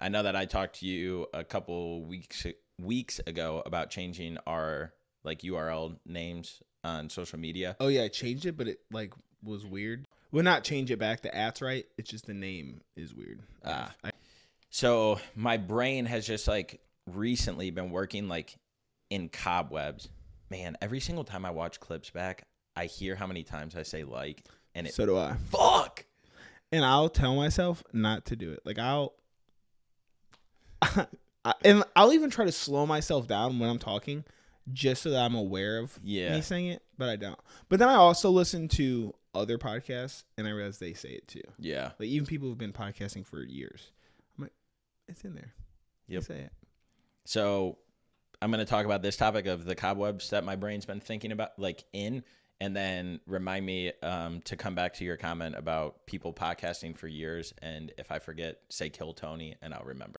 I know that I talked to you a couple weeks weeks ago about changing our like URL names on social media. Oh yeah, I changed it, but it like was weird. Well, not change it back. The at's right. It's just the name is weird. Ah. I, So my brain has just like recently been working like in cobwebs. Man, every single time I watch clips back, I hear how many times I say like, and it so do I. fuck. And I'll tell myself not to do it. Like I'll, I, and I'll even try to slow myself down when I'm talking, just so that I'm aware of Yeah. me saying it. But I don't. But then I also listen to other podcasts, and I realize they say it too. Yeah. Like even people who've been podcasting for years. I'm like, it's in there. They say it. So I'm going to talk about this topic of the cobwebs that my brain's been thinking about, like in, and then remind me um, to come back to your comment about people podcasting for years. And if I forget, say kill Tony, and I'll remember.